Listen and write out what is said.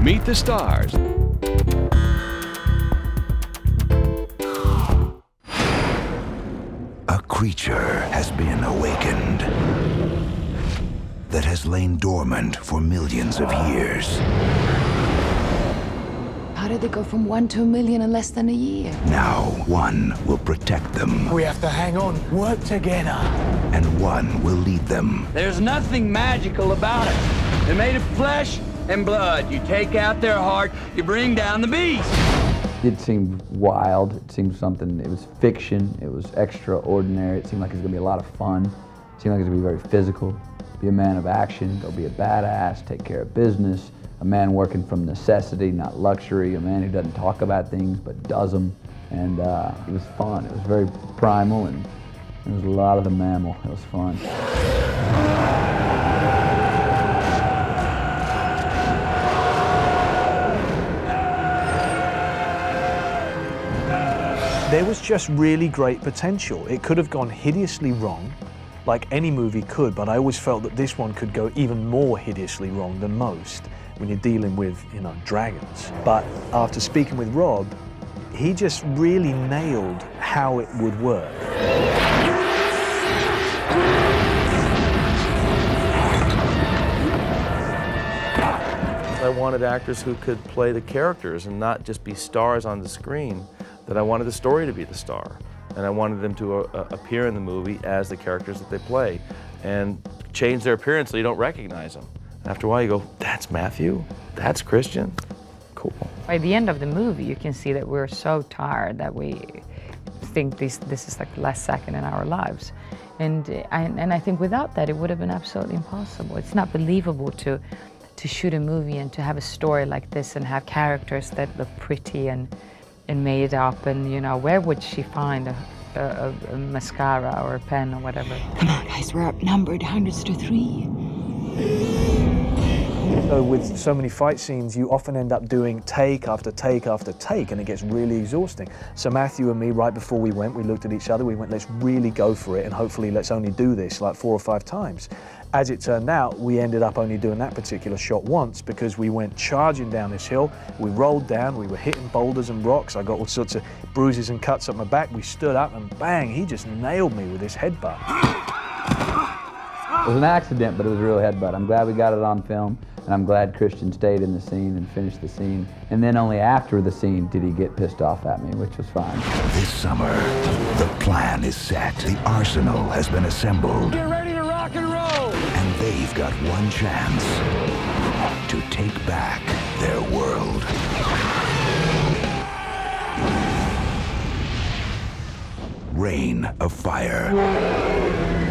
Meet the stars. A creature has been awakened that has lain dormant for millions of years. How did they go from one to a million in less than a year? Now, one will protect them, We have to hang on, work together. and one will lead them. There's nothing magical about it. They're made of flesh and blood. You take out their heart, you bring down the beast. It seemed wild. It seemed something. It was fiction. It was extraordinary. It seemed like it was gonna be a lot of fun. It seemed like it was gonna be very physical. Be a man of action. Go be a badass. Take care of business. A man working from necessity, not luxury. A man who doesn't talk about things but does them. And uh, it was fun. It was very primal and there was a lot of the mammal. It was fun. There was just really great potential. It could have gone hideously wrong, like any movie could, but I always felt that this one could go even more hideously wrong than most when you're dealing with, you know, dragons. But after speaking with Rob, he just really nailed how it would work. I wanted actors who could play the characters and not just be stars on the screen, that I wanted the story to be the star. And I wanted them to uh, appear in the movie as the characters that they play and change their appearance so you don't recognize them. After a while, you go, that's Matthew? That's Christian? Cool. By the end of the movie, you can see that we're so tired that we think this, this is like the last second in our lives. And, uh, and, and I think without that, it would have been absolutely impossible. It's not believable to, to shoot a movie and to have a story like this and have characters that look pretty and, and made up. And, you know, where would she find a, a, a mascara or a pen or whatever? Come on, guys, we're outnumbered hundreds to three. So with so many fight scenes, you often end up doing take after take after take, and it gets really exhausting. So Matthew and me, right before we went, we looked at each other. We went, let's really go for it, and hopefully let's only do this like four or five times. As it turned out, we ended up only doing that particular shot once because we went charging down this hill. We rolled down. We were hitting boulders and rocks. I got all sorts of bruises and cuts up my back. We stood up, and bang! He just nailed me with his headbutt. It was an accident, but it was a real headbutt. I'm glad we got it on film, and I'm glad Christian stayed in the scene and finished the scene. And then only after the scene did he get pissed off at me, which was fine. This summer, the plan is set. The arsenal has been assembled. Get ready to rock and roll. And they've got one chance to take back their world. Reign of Fire.